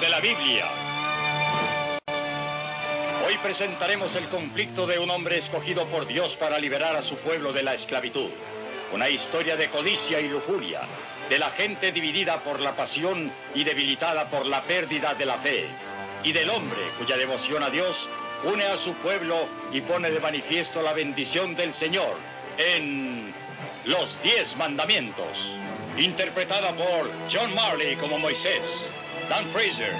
de la Biblia. Hoy presentaremos el conflicto de un hombre escogido por Dios para liberar a su pueblo de la esclavitud. Una historia de codicia y lujuria, de la gente dividida por la pasión y debilitada por la pérdida de la fe, y del hombre cuya devoción a Dios une a su pueblo y pone de manifiesto la bendición del Señor en Los Diez Mandamientos, interpretada por John Marley como Moisés, Dan Fraser,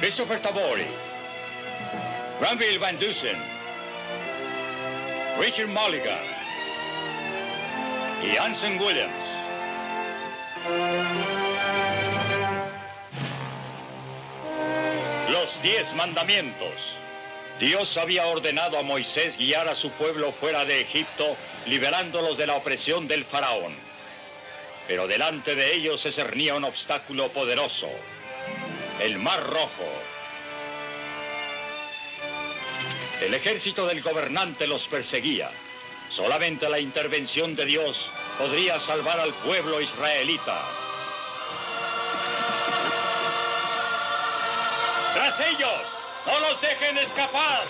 Christopher Tabori, Granville Van Dusen, Richard Mulligan y Anson Williams. Los Diez Mandamientos. Dios había ordenado a Moisés guiar a su pueblo fuera de Egipto, liberándolos de la opresión del faraón. Pero delante de ellos se cernía un obstáculo poderoso, el Mar Rojo. El ejército del gobernante los perseguía. Solamente la intervención de Dios podría salvar al pueblo israelita. ¡Tras ellos! ¡No los dejen escapar!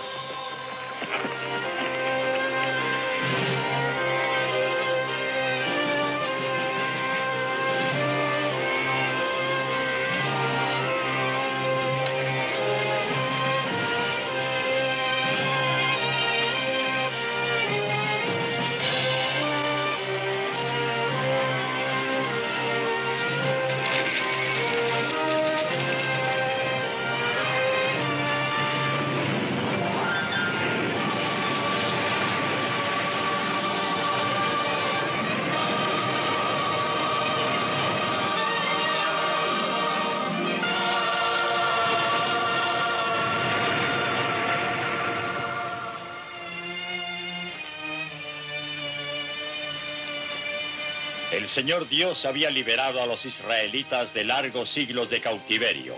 El Señor Dios había liberado a los israelitas de largos siglos de cautiverio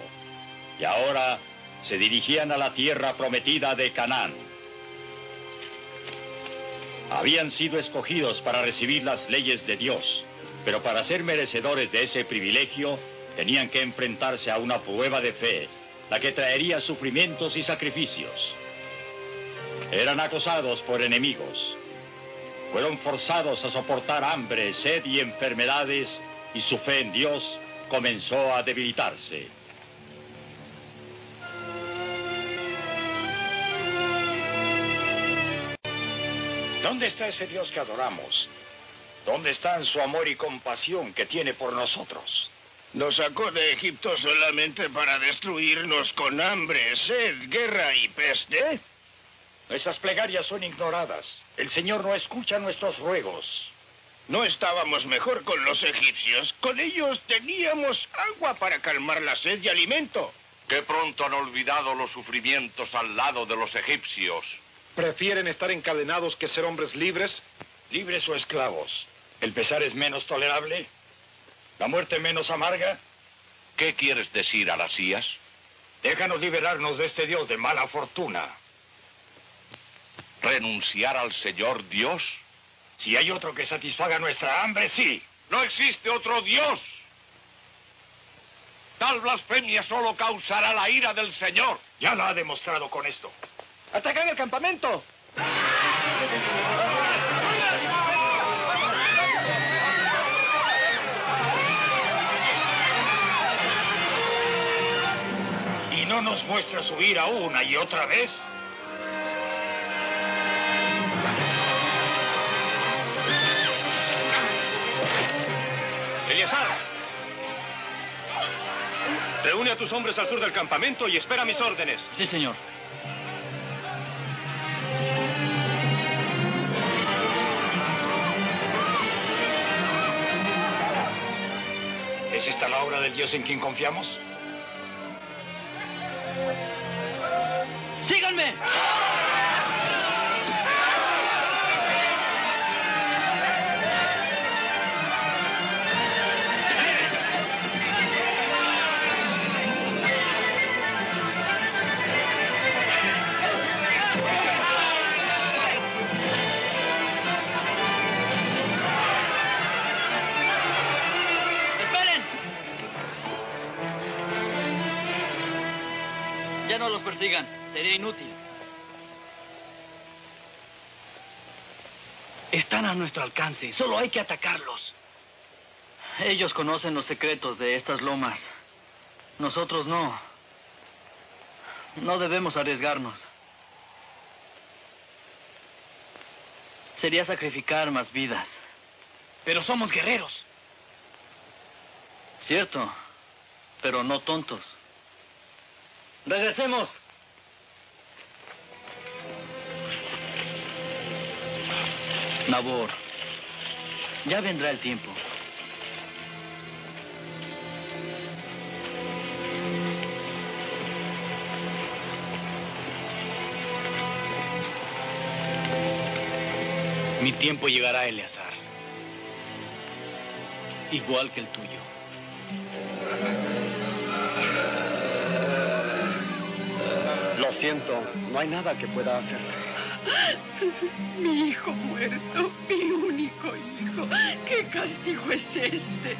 y ahora se dirigían a la tierra prometida de Canaán. Habían sido escogidos para recibir las leyes de Dios, pero para ser merecedores de ese privilegio tenían que enfrentarse a una prueba de fe, la que traería sufrimientos y sacrificios. Eran acosados por enemigos, fueron forzados a soportar hambre, sed y enfermedades y su fe en Dios comenzó a debilitarse. ¿Dónde está ese Dios que adoramos? ¿Dónde están su amor y compasión que tiene por nosotros? Nos sacó de Egipto solamente para destruirnos con hambre, sed, guerra y peste. Nuestras plegarias son ignoradas. El Señor no escucha nuestros ruegos. No estábamos mejor con los egipcios. Con ellos teníamos agua para calmar la sed y alimento. Qué pronto han olvidado los sufrimientos al lado de los egipcios. ¿Prefieren estar encadenados que ser hombres libres? ¿Libres o esclavos? ¿El pesar es menos tolerable? ¿La muerte menos amarga? ¿Qué quieres decir, Alasías? Déjanos liberarnos de este Dios de mala fortuna. ¿Renunciar al Señor Dios? Si hay otro que satisfaga nuestra hambre, sí. No existe otro Dios. Tal blasfemia solo causará la ira del Señor. Ya lo ha demostrado con esto. ¡Atacan el campamento! ¿Y no nos muestra su ira una y otra vez? Reúne a tus hombres al sur del campamento y espera mis órdenes. Sí, señor. ¿Es esta la obra del Dios en quien confiamos? ¡Síganme! No los persigan. Sería inútil. Están a nuestro alcance. Solo hay que atacarlos. Ellos conocen los secretos de estas lomas. Nosotros no. No debemos arriesgarnos. Sería sacrificar más vidas. Pero somos guerreros. Cierto, pero no tontos. Regresemos. Nabor, ya vendrá el tiempo. Mi tiempo llegará, Eleazar. Igual que el tuyo. Siento, no hay nada que pueda hacerse. Mi hijo muerto, mi único hijo. ¿Qué castigo es este?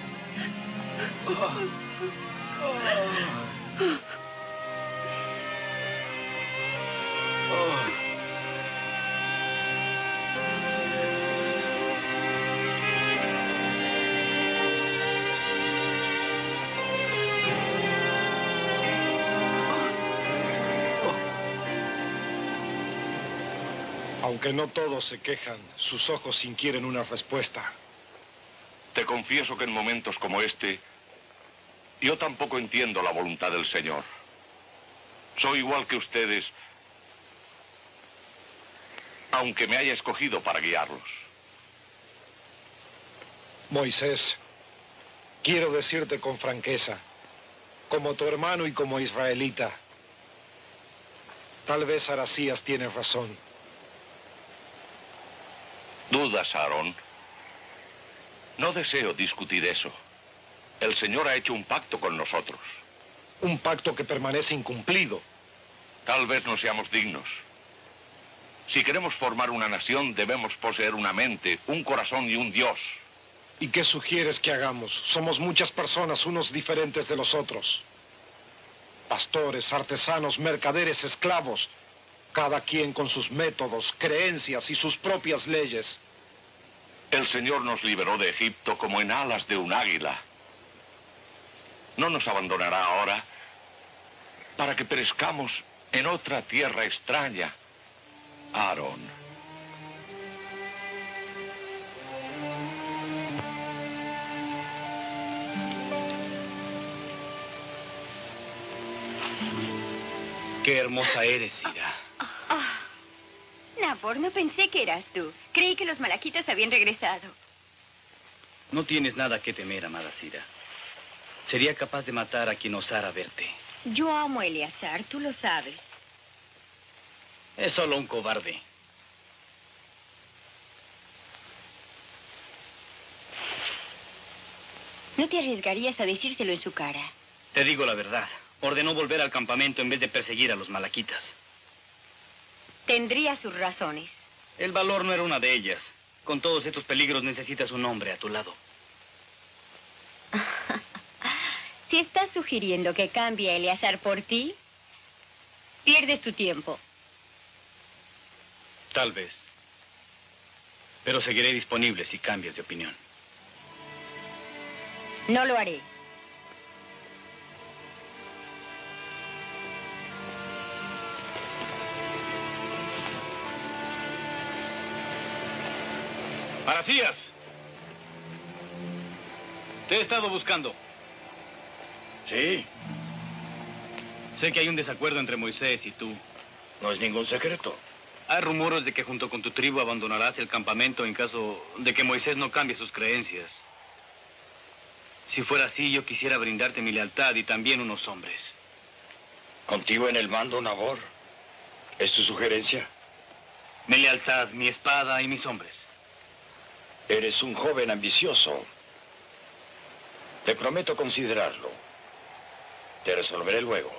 Aunque no todos se quejan, sus ojos inquieren una respuesta. Te confieso que en momentos como este, yo tampoco entiendo la voluntad del Señor. Soy igual que ustedes, aunque me haya escogido para guiarlos. Moisés, quiero decirte con franqueza, como tu hermano y como israelita, tal vez Aracías tiene razón. ¿Dudas, Aarón? No deseo discutir eso. El Señor ha hecho un pacto con nosotros. Un pacto que permanece incumplido. Tal vez no seamos dignos. Si queremos formar una nación, debemos poseer una mente, un corazón y un Dios. ¿Y qué sugieres que hagamos? Somos muchas personas, unos diferentes de los otros. Pastores, artesanos, mercaderes, esclavos. Cada quien con sus métodos, creencias y sus propias leyes. El Señor nos liberó de Egipto como en alas de un águila. No nos abandonará ahora para que perezcamos en otra tierra extraña. Aarón. Qué hermosa eres, Ira. Nabor, no pensé que eras tú. Creí que los malaquitas habían regresado. No tienes nada que temer, amada Sira. Sería capaz de matar a quien osara verte. Yo amo a Eleazar, tú lo sabes. Es solo un cobarde. No te arriesgarías a decírselo en su cara. Te digo la verdad. Ordenó volver al campamento en vez de perseguir a los malaquitas. Tendría sus razones. El valor no era una de ellas. Con todos estos peligros necesitas un hombre a tu lado. si estás sugiriendo que cambie a Eleazar por ti, pierdes tu tiempo. Tal vez. Pero seguiré disponible si cambias de opinión. No lo haré. ¡Aracías! Te he estado buscando. Sí, Sé que hay un desacuerdo entre Moisés y tú. no es ningún secreto. Hay rumores de que junto con tu tribu abandonarás el campamento en caso de que Moisés no cambie sus creencias. Si fuera así, yo quisiera brindarte mi lealtad y también unos hombres. Contigo en el mando, Nabor. ¿Es tu sugerencia? Mi lealtad, mi espada y mis hombres. Eres un joven ambicioso. Te prometo considerarlo. Te resolveré luego.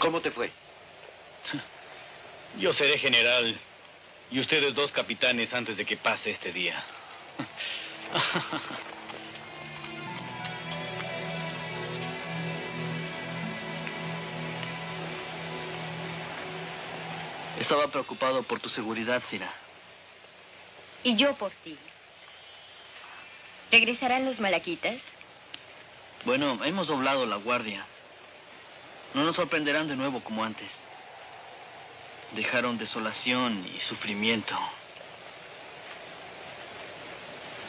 ¿Cómo te fue? Yo seré general y ustedes dos capitanes antes de que pase este día. Estaba preocupado por tu seguridad, Sira. Y yo por ti. ¿Regresarán los malaquitas? Bueno, hemos doblado la guardia. No nos sorprenderán de nuevo como antes. Dejaron desolación y sufrimiento.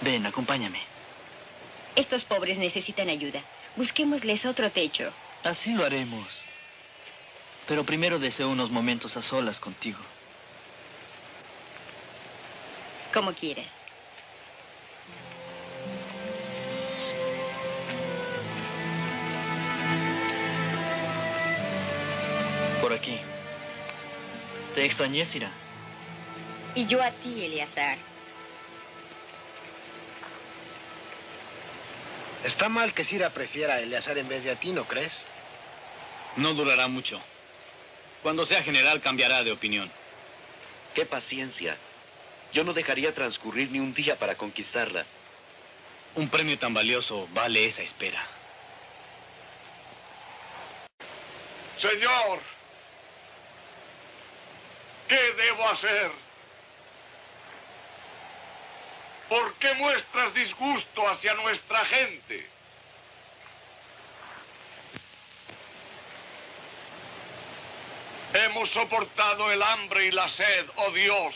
Ven, acompáñame. Estos pobres necesitan ayuda. Busquémosles otro techo. Así lo haremos. Pero primero deseo unos momentos a solas contigo. Como quieras. Por aquí. Te extrañé, Sira. Y yo a ti, Eleazar. Está mal que Sira prefiera a Eleazar en vez de a ti, ¿no crees? No durará mucho. Cuando sea general cambiará de opinión. ¡Qué paciencia! Yo no dejaría transcurrir ni un día para conquistarla. Un premio tan valioso vale esa espera. Señor, ¿qué debo hacer? ¿Por qué muestras disgusto hacia nuestra gente? Hemos soportado el hambre y la sed, oh Dios.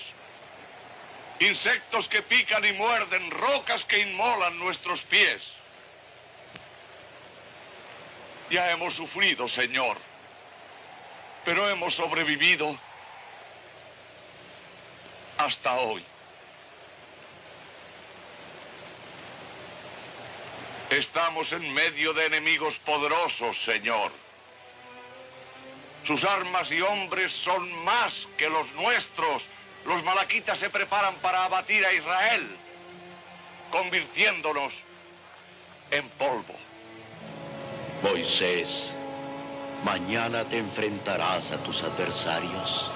Insectos que pican y muerden, rocas que inmolan nuestros pies. Ya hemos sufrido, Señor, pero hemos sobrevivido hasta hoy. Estamos en medio de enemigos poderosos, Señor. Sus armas y hombres son más que los nuestros. Los malaquitas se preparan para abatir a Israel, convirtiéndonos en polvo. Moisés, mañana te enfrentarás a tus adversarios.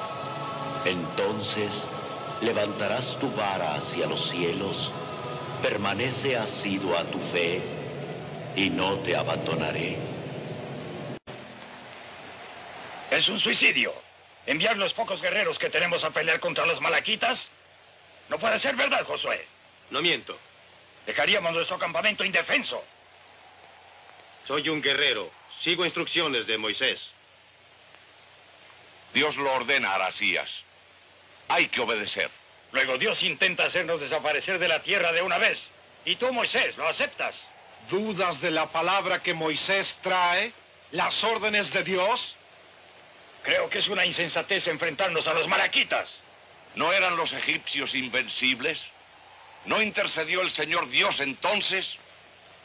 Entonces levantarás tu vara hacia los cielos, permanece asido a tu fe y no te abandonaré. Es un suicidio. Enviar los pocos guerreros que tenemos a pelear contra los malaquitas. No puede ser verdad, Josué. No miento. Dejaríamos nuestro campamento indefenso. Soy un guerrero. Sigo instrucciones de Moisés. Dios lo ordena, Arasías. Hay que obedecer. Luego Dios intenta hacernos desaparecer de la tierra de una vez. Y tú, Moisés, ¿lo aceptas? ¿Dudas de la palabra que Moisés trae? ¿Las órdenes de Dios? Creo que es una insensatez enfrentarnos a los malaquitas. ¿No eran los egipcios invencibles? ¿No intercedió el Señor Dios entonces?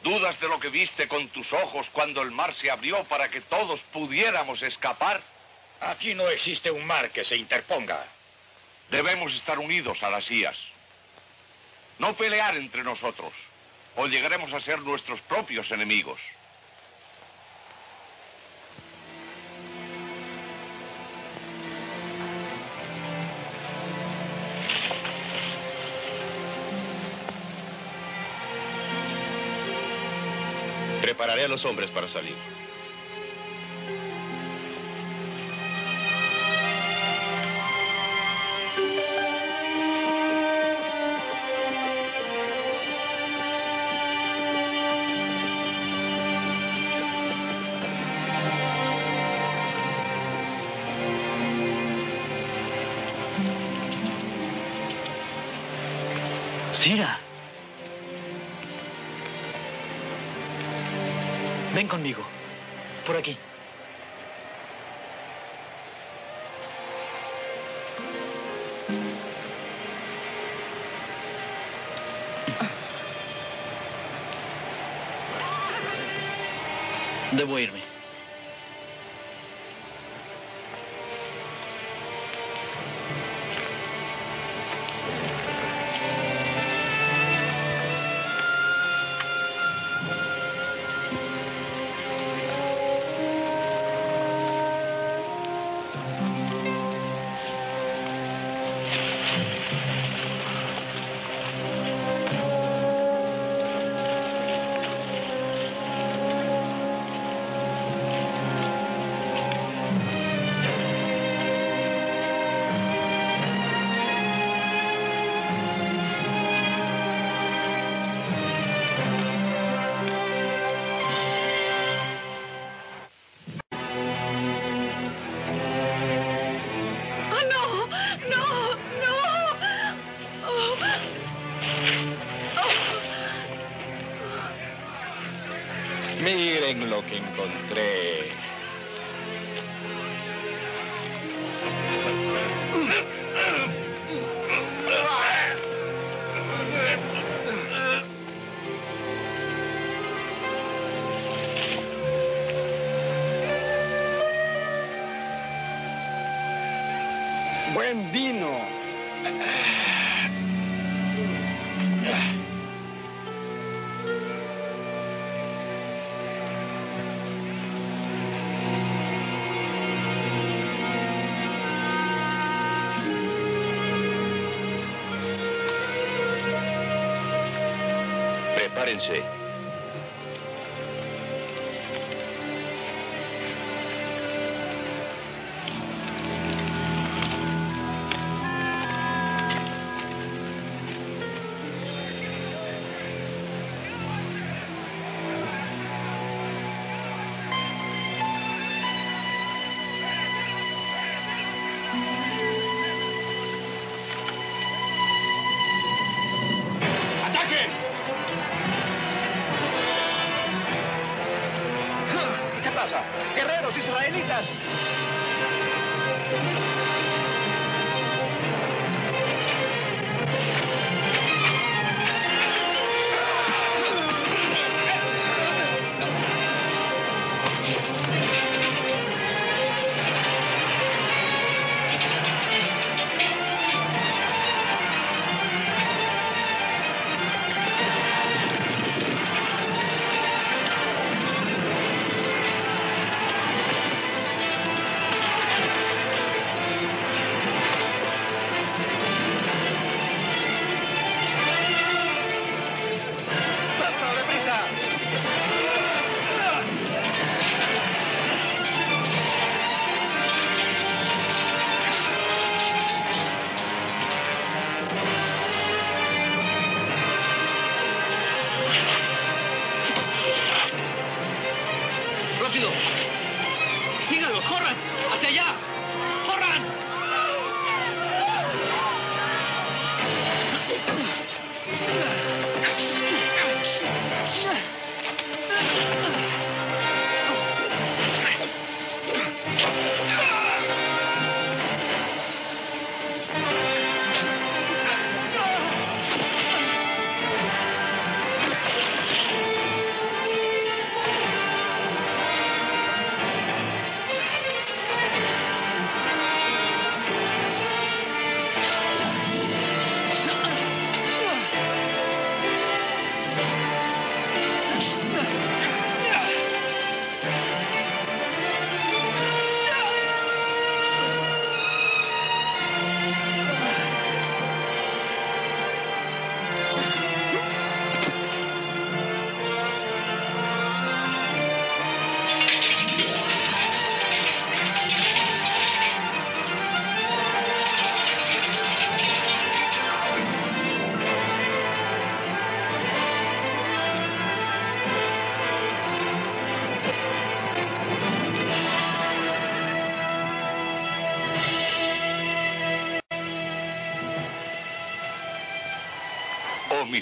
¿Dudas de lo que viste con tus ojos cuando el mar se abrió para que todos pudiéramos escapar? Aquí no existe un mar que se interponga. Debemos estar unidos a las IAS. No pelear entre nosotros, o llegaremos a ser nuestros propios enemigos. Los hombres para salir. Ven conmigo. Por aquí. Debo irme. Buen vino. Prepárense.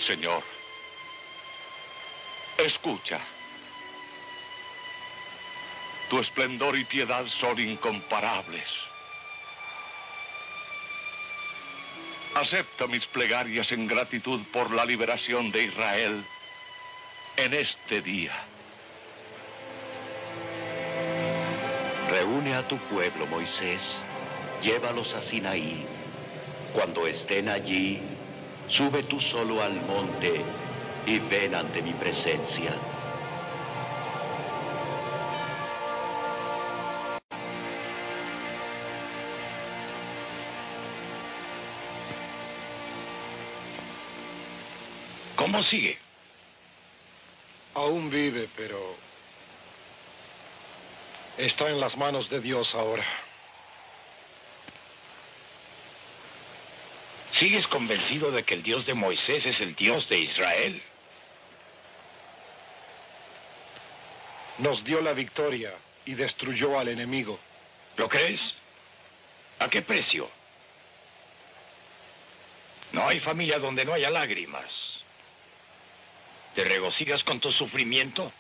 Señor, escucha. Tu esplendor y piedad son incomparables. Acepta mis plegarias en gratitud por la liberación de Israel en este día. Reúne a tu pueblo, Moisés. Llévalos a Sinaí. Cuando estén allí, sube tú solo al monte y ven ante mi presencia. ¿Cómo sigue? Aún vive, pero está en las manos de Dios ahora. ¿Sigues convencido de que el Dios de Moisés es el Dios de Israel? Nos dio la victoria y destruyó al enemigo. ¿Lo crees? ¿A qué precio? No hay familia donde no haya lágrimas. ¿Te regocijas con tu sufrimiento?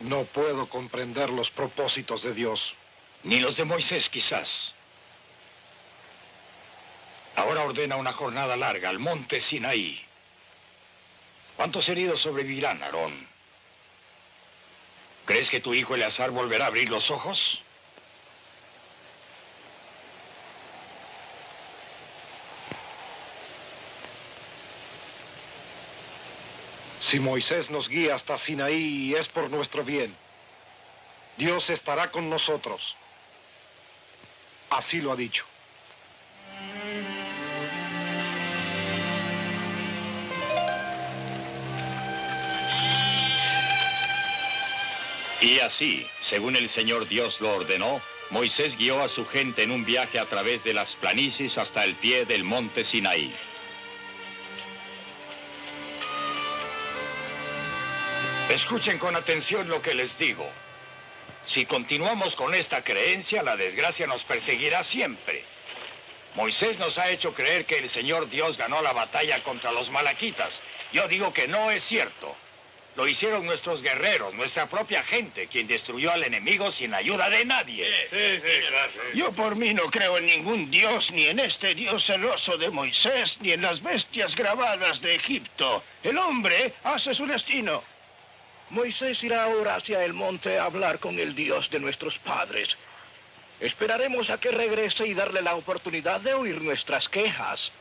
No puedo comprender los propósitos de Dios. Ni los de Moisés, quizás. Ahora ordena una jornada larga al monte Sinaí. ¿Cuántos heridos sobrevivirán, Aarón? ¿Crees que tu hijo Eleazar volverá a abrir los ojos? Si Moisés nos guía hasta Sinaí es por nuestro bien. Dios estará con nosotros. Así lo ha dicho. Y así, según el Señor Dios lo ordenó, Moisés guió a su gente en un viaje a través de las planicies hasta el pie del monte Sinaí. Escuchen con atención lo que les digo. Si continuamos con esta creencia, la desgracia nos perseguirá siempre. Moisés nos ha hecho creer que el Señor Dios ganó la batalla contra los malaquitas. Yo digo que no es cierto. Lo hicieron nuestros guerreros, nuestra propia gente, quien destruyó al enemigo sin ayuda de nadie. Yo por mí no creo en ningún dios, ni en este dios celoso de Moisés, ni en las bestias grabadas de Egipto. El hombre hace su destino. Moisés irá ahora hacia el monte a hablar con el Dios de nuestros padres. Esperaremos a que regrese y darle la oportunidad de oír nuestras quejas.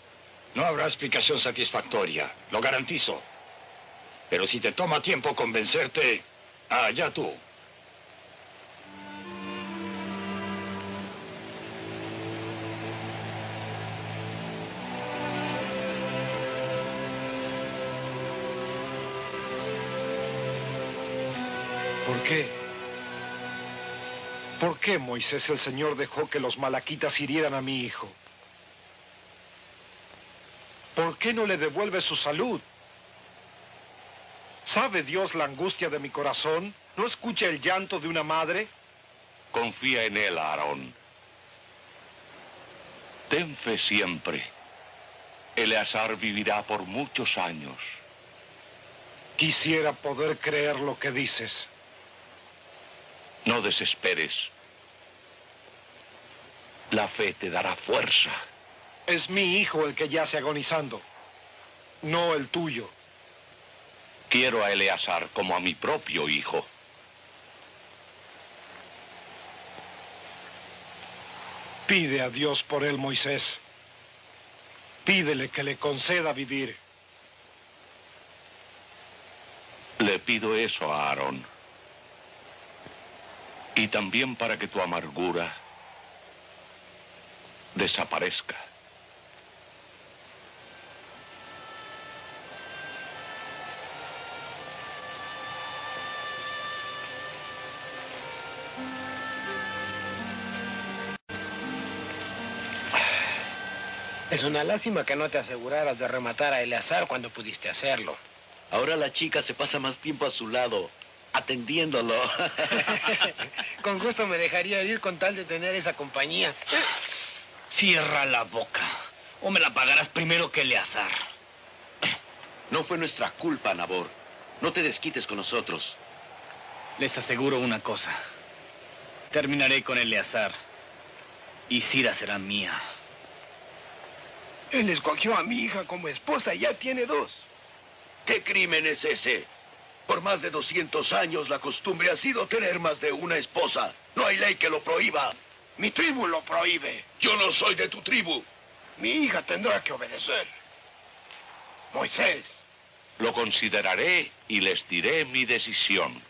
No habrá explicación satisfactoria, lo garantizo. Pero si te toma tiempo convencerte, allá tú. ¿Por qué? ¿Por qué Moisés el Señor dejó que los malaquitas hirieran a mi hijo? ¿Por qué no le devuelve su salud? ¿Sabe Dios la angustia de mi corazón? ¿No escucha el llanto de una madre? Confía en él, Aarón. Ten fe siempre. Eleazar vivirá por muchos años. Quisiera poder creer lo que dices. No desesperes. La fe te dará fuerza. Es mi hijo el que yace agonizando, no el tuyo. Quiero a Eleazar como a mi propio hijo. Pide a Dios por él, Moisés. Pídele que le conceda vivir. Le pido eso a Aarón. Y también para que tu amargura desaparezca. Es una lástima que no te aseguraras de rematar a Eleazar cuando pudiste hacerlo. Ahora la chica se pasa más tiempo a su lado, atendiéndolo. con gusto me dejaría ir con tal de tener esa compañía. Cierra la boca. O me la pagarás primero que Eleazar. No fue nuestra culpa, Nabor. No te desquites con nosotros. Les aseguro una cosa. Terminaré con Eleazar. Y Cira será mía. Él escogió a mi hija como esposa y ya tiene dos. ¿Qué crimen es ese? Por más de 200 años la costumbre ha sido tener más de una esposa. No hay ley que lo prohíba. Mi tribu lo prohíbe. Yo no soy de tu tribu. Mi hija tendrá que obedecer. Moisés. Lo consideraré y les diré mi decisión.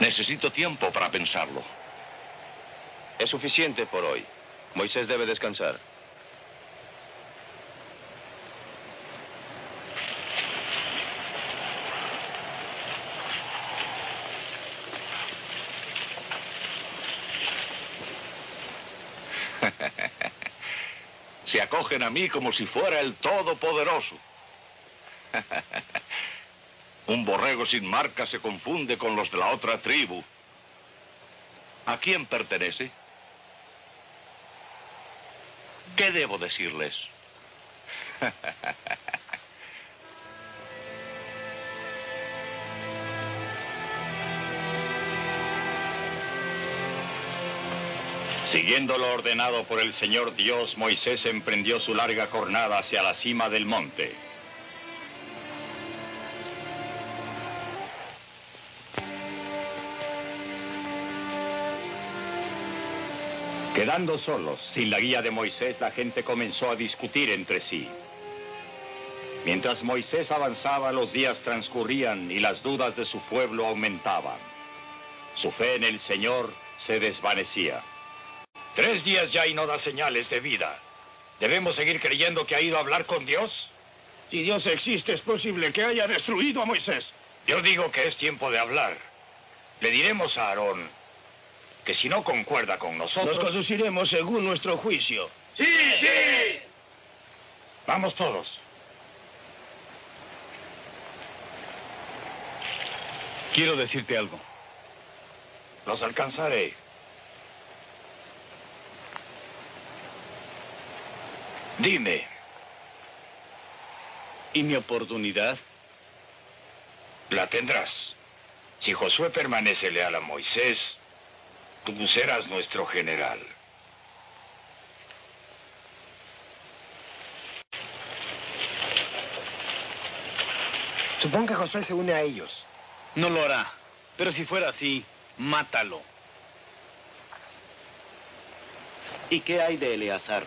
Necesito tiempo para pensarlo. Es suficiente por hoy. Moisés debe descansar. Se acogen a mí como si fuera el Todopoderoso. Un borrego sin marca se confunde con los de la otra tribu. ¿A quién pertenece? debo decirles? Siguiendo lo ordenado por el Señor Dios, Moisés emprendió su larga jornada hacia la cima del monte. Solos, sin la guía de Moisés, la gente comenzó a discutir entre sí. Mientras Moisés avanzaba, los días transcurrían y las dudas de su pueblo aumentaban. Su fe en el Señor se desvanecía. Tres días ya y no da señales de vida. ¿Debemos seguir creyendo que ha ido a hablar con Dios? Si Dios existe, es posible que haya destruido a Moisés. Yo digo que es tiempo de hablar. Le diremos a Aarón que si no concuerda con nosotros... Nos conduciremos según nuestro juicio. ¡Sí, sí! Vamos todos. Quiero decirte algo. Los alcanzaré. Dime. ¿Y mi oportunidad? La tendrás. Si Josué permanece leal a Moisés, tú serás nuestro general. Supongo que Josué se une a ellos. No lo hará. Pero si fuera así, mátalo. ¿Y qué hay de Eleazar?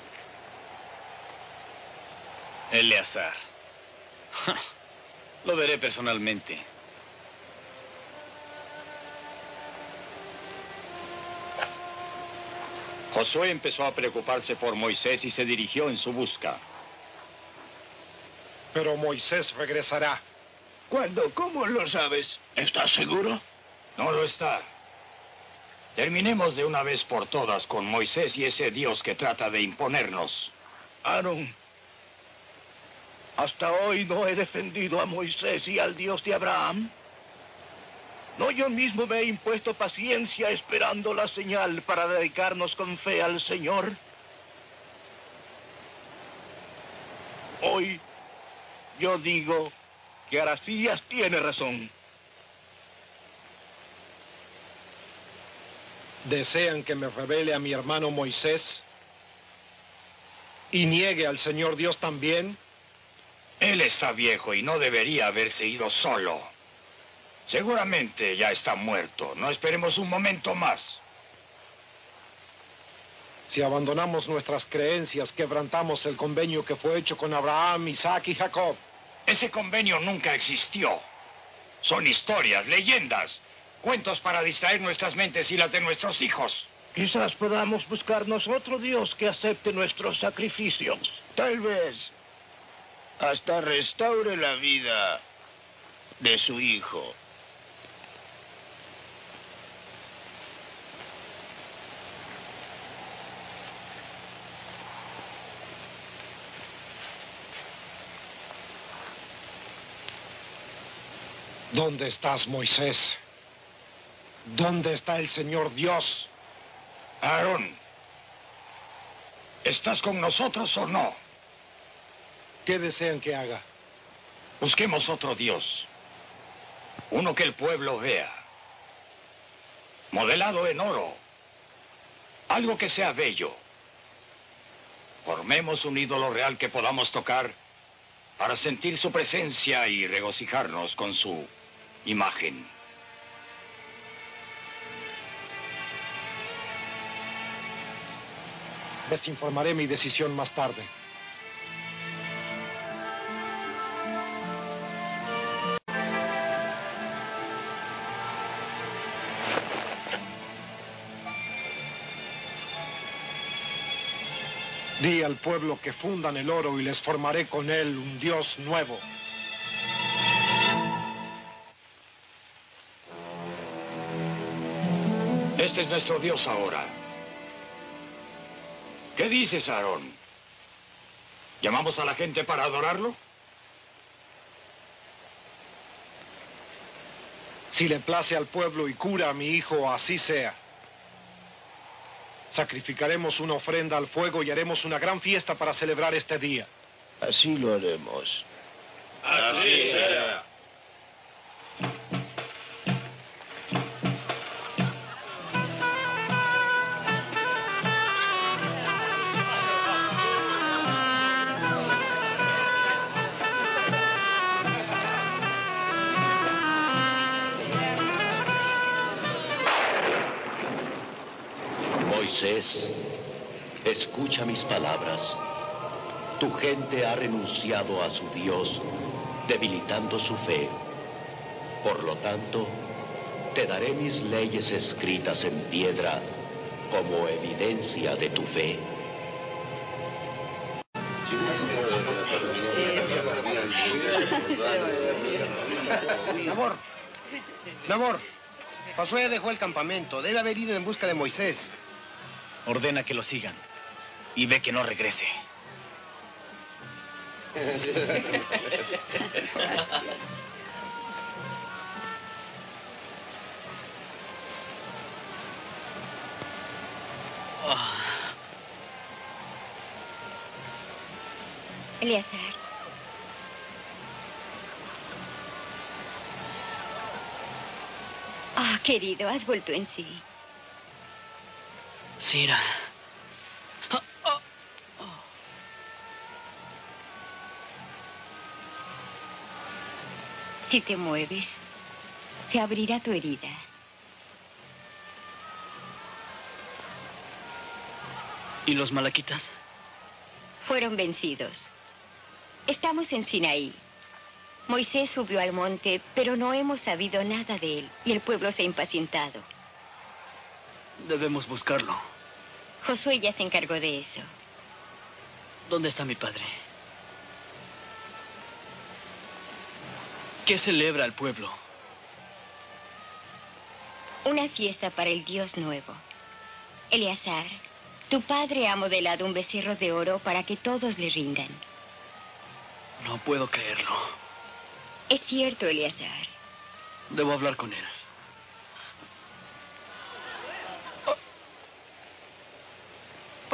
Eleazar. Lo veré personalmente. Josué empezó a preocuparse por Moisés y se dirigió en su busca. Pero Moisés regresará. ¿Cuándo? ¿Cómo lo sabes? ¿Estás seguro? No lo está. Terminemos de una vez por todas con Moisés y ese Dios que trata de imponernos. Aaron, hasta hoy no he defendido a Moisés y al Dios de Abraham. No yo mismo me he impuesto paciencia esperando la señal para dedicarnos con fe al Señor. Hoy yo digo que Aracías tiene razón. ¿Desean que me revele a mi hermano Moisés? ¿Y niegue al Señor Dios también? Él está viejo y no debería haberse ido solo. Seguramente ya está muerto. No esperemos un momento más. Si abandonamos nuestras creencias, quebrantamos el convenio que fue hecho con Abraham, Isaac y Jacob. Ese convenio nunca existió. Son historias, leyendas, cuentos para distraer nuestras mentes y las de nuestros hijos. Quizás podamos buscarnos otro Dios que acepte nuestros sacrificios. Tal vez hasta restaure la vida de su hijo. ¿Dónde estás, Moisés? ¿Dónde está el Señor Dios? Aarón, ¿estás con nosotros o no? ¿Qué desean que haga? Busquemos otro Dios. Uno que el pueblo vea. Modelado en oro. Algo que sea bello. Formemos un ídolo real que podamos tocar para sentir su presencia y regocijarnos con su imagen. Les informaré mi decisión más tarde. Di al pueblo que fundan el oro y les formaré con él un Dios nuevo. Este es nuestro Dios ahora. ¿Qué dices, Aarón? ¿Llamamos a la gente para adorarlo? Si le place al pueblo y cura a mi hijo, así sea. Sacrificaremos una ofrenda al fuego y haremos una gran fiesta para celebrar este día. Así lo haremos. Así será. Moisés, escucha mis palabras. Tu gente ha renunciado a su Dios, debilitando su fe. Por lo tanto, te daré mis leyes escritas en piedra como evidencia de tu fe. Nabor, Nabor, Josué dejó el campamento. Debe haber ido en busca de Moisés. Ordena que lo sigan y ve que no regrese. Eleazar. Ah, querido, has vuelto en sí. Sira. Si te mueves, se abrirá tu herida. ¿Y los malaquitas? Fueron vencidos. Estamos en Sinaí. Moisés subió al monte, pero no hemos sabido nada de él y el pueblo se ha impacientado. Debemos buscarlo. Josué ya se encargó de eso. ¿Dónde está mi padre? ¿Qué celebra el pueblo? Una fiesta para el Dios nuevo. Eleazar, tu padre ha modelado un becerro de oro para que todos le rindan. No puedo creerlo. Es cierto, Eleazar. Debo hablar con él.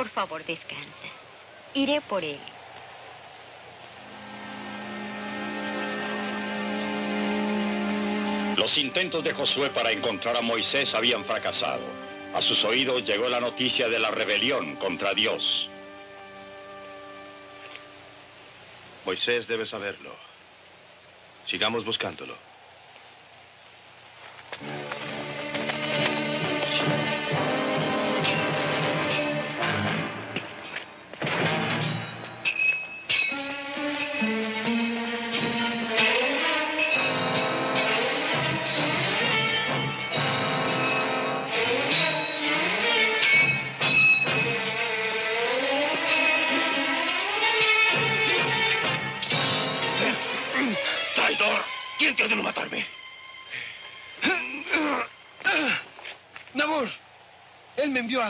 Por favor, descansa. Iré por él. Los intentos de Josué para encontrar a Moisés habían fracasado. A sus oídos llegó la noticia de la rebelión contra Dios. Moisés debe saberlo. Sigamos buscándolo.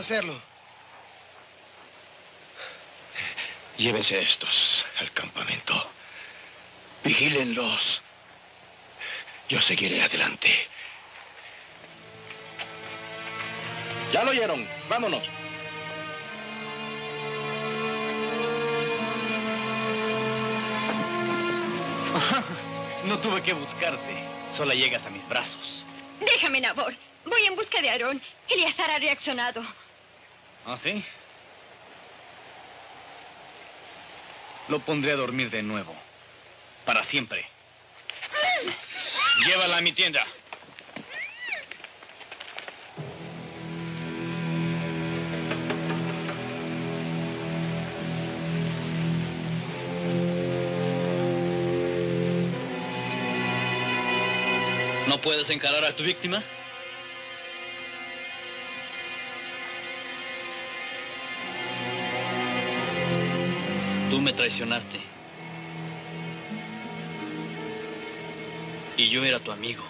Hacerlo. Llévense estos al campamento. Vigílenlos. Yo seguiré adelante. Ya lo oyeron. Vámonos. No tuve que buscarte. Solo llegas a mis brazos. Déjame, Nabor. Voy en busca de Aarón. Eleazar ha reaccionado. ¿Ah, sí? Lo pondré a dormir de nuevo. Para siempre. Llévala a mi tienda. ¿No puedes encarar a tu víctima? Tú me traicionaste. Y yo era tu amigo.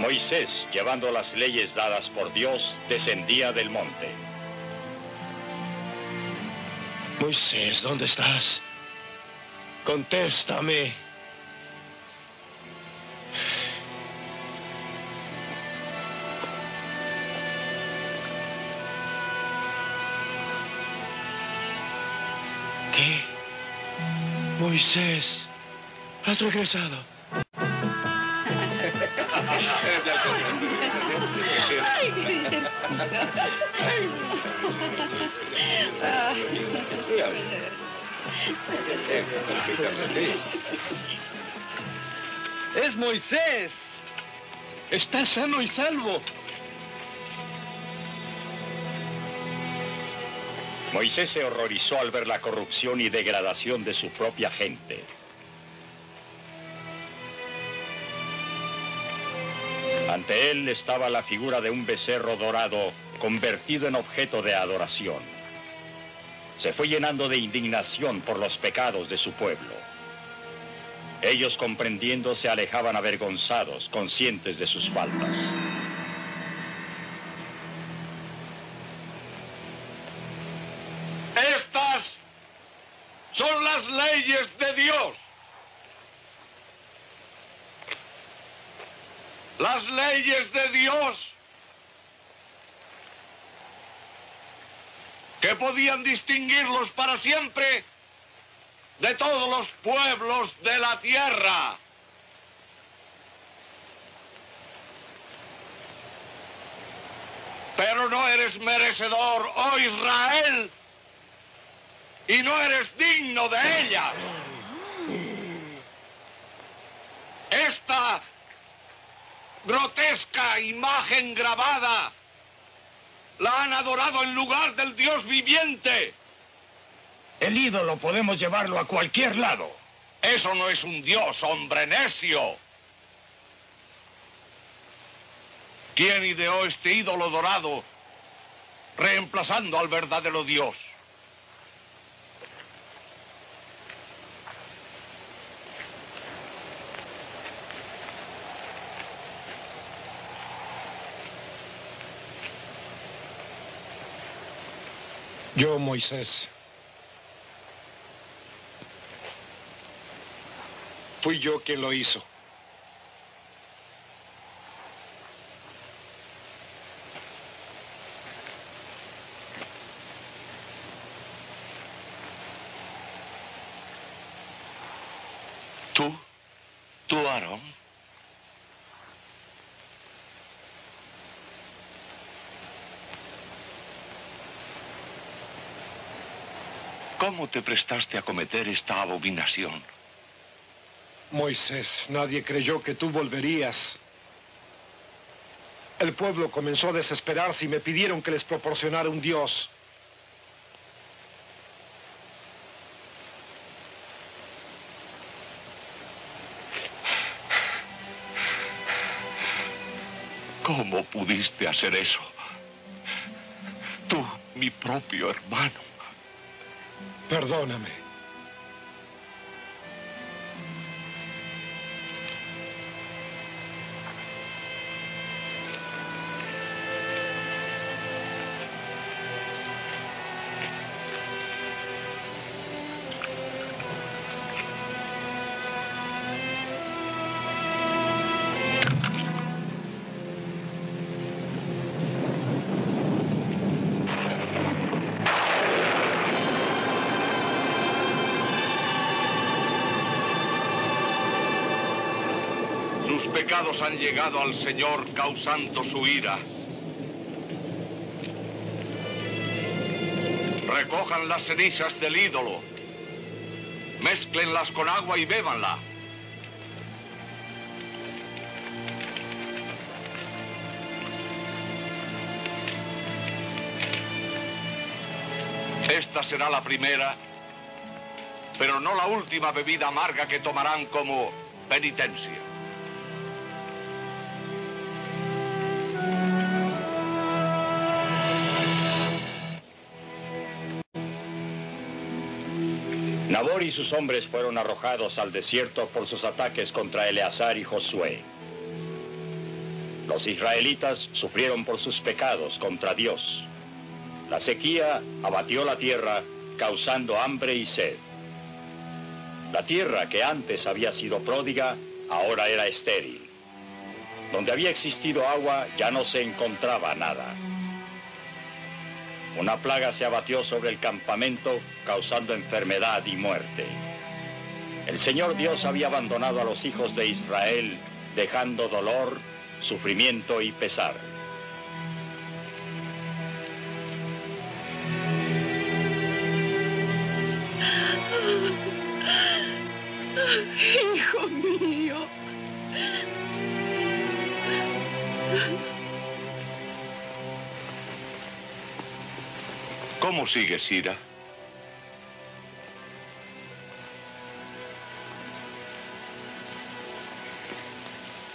Moisés, llevando las leyes dadas por Dios, descendía del monte. Moisés, ¿dónde estás? Contéstame. Moisés, has regresado. Es Moisés. Está sano y salvo. Moisés se horrorizó al ver la corrupción y degradación de su propia gente. Ante él estaba la figura de un becerro dorado convertido en objeto de adoración. Se fue llenando de indignación por los pecados de su pueblo. Ellos comprendiendo se alejaban avergonzados, conscientes de sus faltas. Estas son las leyes de Dios. Las leyes de Dios que podían distinguirlos para siempre de todos los pueblos de la tierra. Pero no eres merecedor, oh Israel, y no eres digno de ella. Esta grotesca imagen grabada la han adorado en lugar del Dios viviente. El ídolo podemos llevarlo a cualquier lado. Eso no es un Dios, hombre necio. ¿Quién ideó este ídolo dorado reemplazando al verdadero Dios? Yo, Moisés. Fui yo quien lo hizo. ¿Tú? ¿Tú, Aarón? ¿Cómo te prestaste a cometer esta abominación? Moisés, nadie creyó que tú volverías. El pueblo comenzó a desesperarse y me pidieron que les proporcionara un Dios. ¿Cómo pudiste hacer eso? Tú, mi propio hermano. Perdóname. Han llegado al Señor causando su ira. Recojan las cenizas del ídolo. Mézclenlas con agua y bébanla. Esta será la primera, pero no la última bebida amarga que tomarán como penitencia. Y sus hombres fueron arrojados al desierto por sus ataques contra Eleazar y Josué. Los israelitas sufrieron por sus pecados contra Dios. La sequía abatió la tierra, causando hambre y sed. La tierra que antes había sido pródiga, ahora era estéril. Donde había existido agua, ya no se encontraba nada. Una plaga se abatió sobre el campamento, causando enfermedad y muerte. El Señor Dios había abandonado a los hijos de Israel, dejando dolor, sufrimiento y pesar. Hijo mío. ¿Cómo sigue Sira?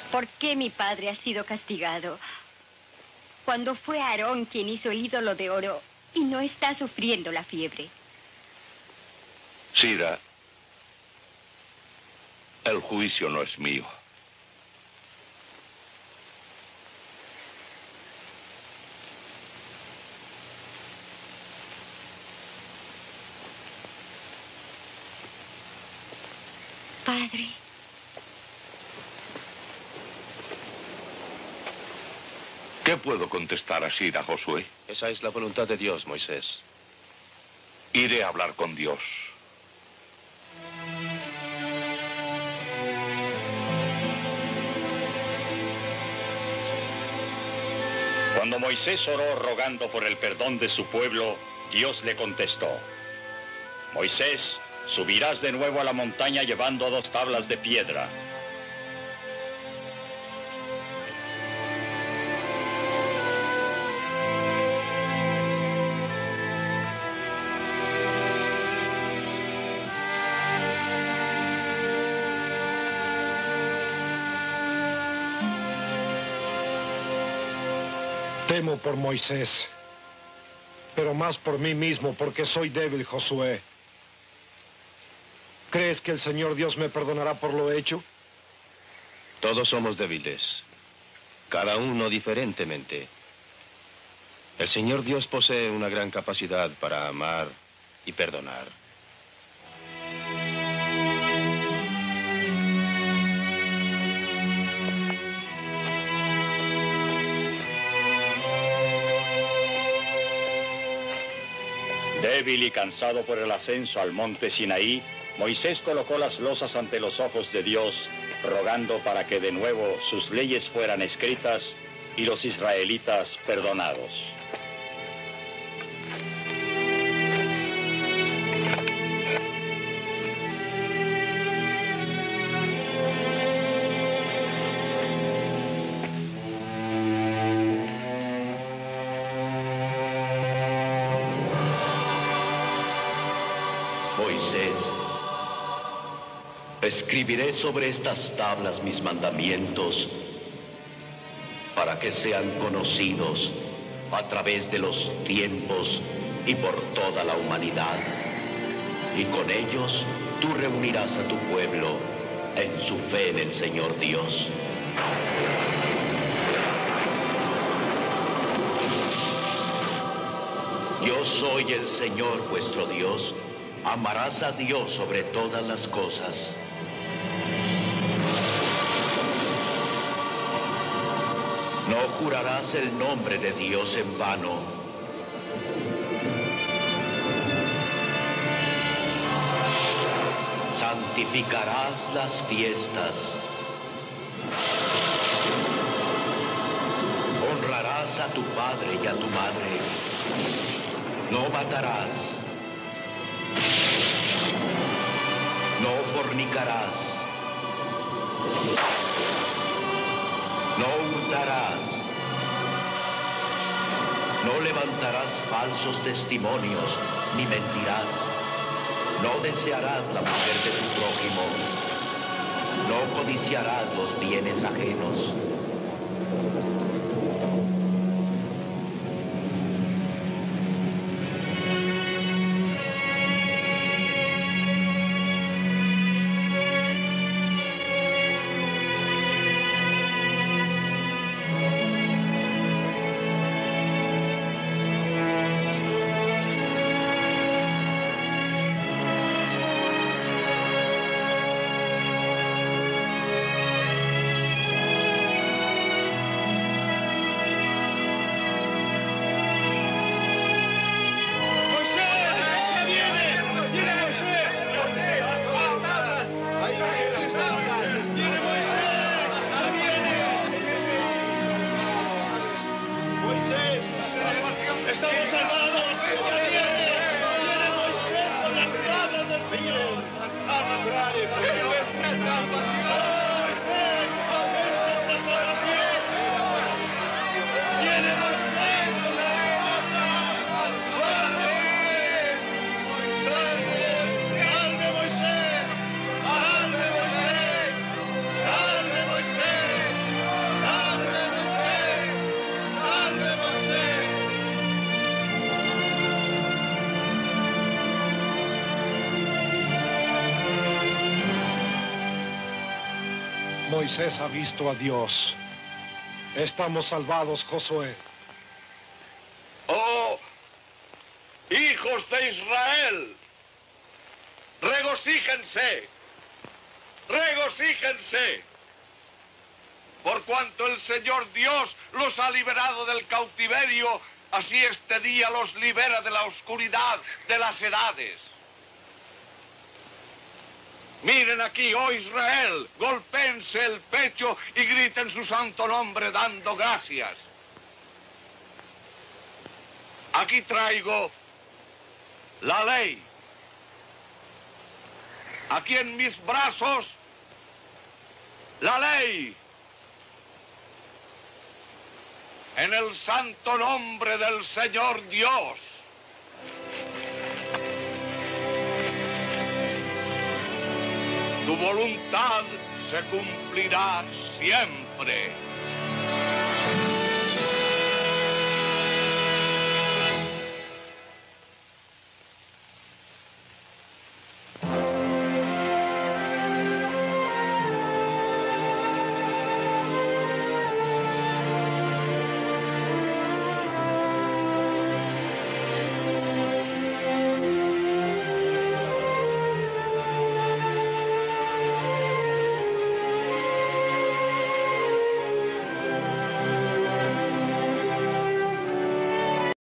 ¿Por qué mi padre ha sido castigado? Cuando fue Aarón quien hizo el ídolo de oro y no está sufriendo la fiebre. Sira, el juicio no es mío. Puedo contestar a Sira, Josué? Esa es la voluntad de Dios, Moisés. Iré a hablar con Dios. Cuando Moisés oró rogando por el perdón de su pueblo, Dios le contestó, Moisés, subirás de nuevo a la montaña llevando dos tablas de piedra. Por Moisés, pero más por mí mismo, porque soy débil, Josué. ¿Crees que el Señor Dios me perdonará por lo hecho? Todos somos débiles, cada uno diferentemente. El Señor Dios posee una gran capacidad para amar y perdonar. Débil y cansado por el ascenso al monte Sinaí, Moisés colocó las losas ante los ojos de Dios, rogando para que de nuevo sus leyes fueran escritas y los israelitas perdonados. Escribiré sobre estas tablas mis mandamientos para que sean conocidos a través de los tiempos y por toda la humanidad. Y con ellos tú reunirás a tu pueblo en su fe en el Señor Dios. Yo soy el Señor vuestro Dios. Amarás a Dios sobre todas las cosas. No jurarás el nombre de Dios en vano. Santificarás las fiestas. Honrarás a tu padre y a tu madre. No matarás. Fornicarás. No hurtarás. No levantarás falsos testimonios, ni mentirás. No desearás la mujer de tu prójimo. No codiciarás los bienes ajenos. Moisés ha visto a Dios. Estamos salvados, Josué. Oh, hijos de Israel, regocíjense, regocíjense, por cuanto el Señor Dios los ha liberado del cautiverio, así este día los libera de la oscuridad de las edades. Miren aquí, oh Israel, golpense el pecho y griten su santo nombre dando gracias. Aquí traigo la ley. Aquí en mis brazos, la ley. En el santo nombre del Señor Dios. Tu voluntad se cumplirá siempre.